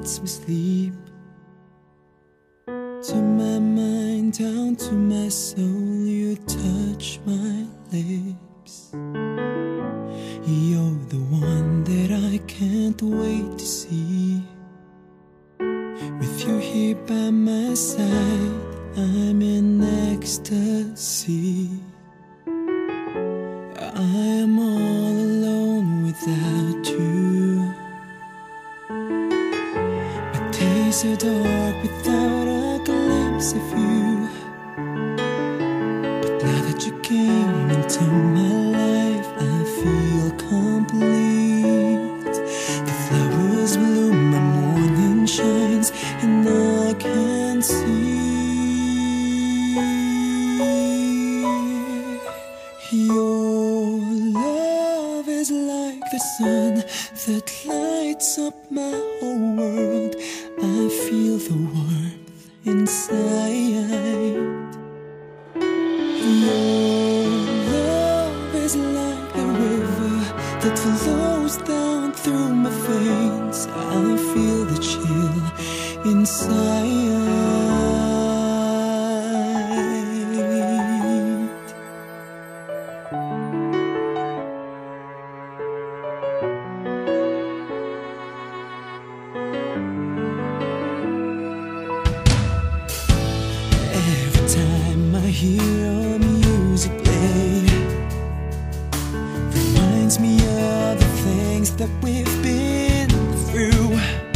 lets me sleep. To my mind, down to my soul, you touch my lips. You're the one that I can't wait to see. With you here by my side, I'm in ecstasy. Days dark without a glimpse of you. But now that you came into my life, I feel complete. The flowers bloom, my morning shines, and I can see your love is like the sun that lights up my whole world. I feel the warmth inside. Your love is like a river that flows down through my veins. I feel the chill inside. Hear your music play, reminds me of the things that we've been through.